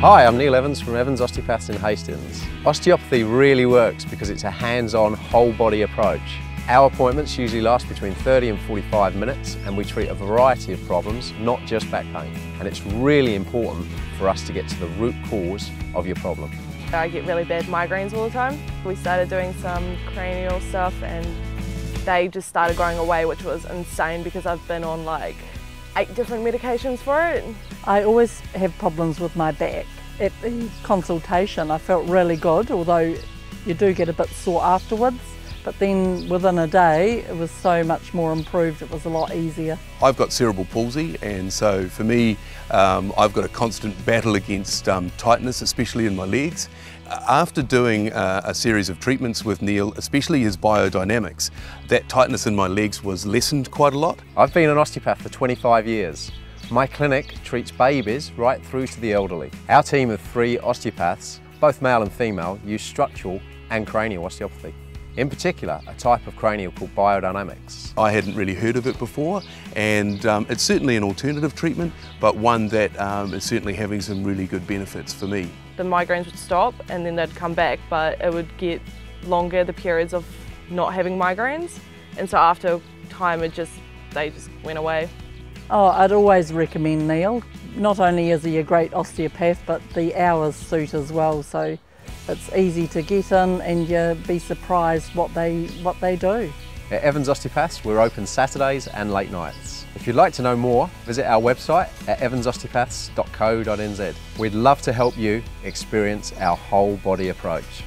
Hi, I'm Neil Evans from Evans Osteopaths in Hastings. Osteopathy really works because it's a hands-on whole body approach. Our appointments usually last between 30 and 45 minutes and we treat a variety of problems, not just back pain. And it's really important for us to get to the root cause of your problem. I get really bad migraines all the time. We started doing some cranial stuff and they just started going away, which was insane because I've been on like eight different medications for it. I always have problems with my back. At the consultation I felt really good, although you do get a bit sore afterwards. But then within a day it was so much more improved, it was a lot easier. I've got cerebral palsy and so for me um, I've got a constant battle against um, tightness, especially in my legs. After doing uh, a series of treatments with Neil, especially his biodynamics, that tightness in my legs was lessened quite a lot. I've been an osteopath for 25 years. My clinic treats babies right through to the elderly. Our team of three osteopaths, both male and female, use structural and cranial osteopathy. In particular, a type of cranial called biodynamics. I hadn't really heard of it before and um, it's certainly an alternative treatment but one that um, is certainly having some really good benefits for me. The migraines would stop and then they'd come back but it would get longer, the periods of not having migraines and so after time it just, they just went away. Oh, I'd always recommend Neil. Not only is he a great osteopath but the hours suit as well so it's easy to get in and you'd be surprised what they, what they do. At Evans Osteopaths, we're open Saturdays and late nights. If you'd like to know more, visit our website at evansosteopaths.co.nz. We'd love to help you experience our whole body approach.